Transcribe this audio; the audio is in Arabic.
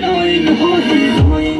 ないのはひどい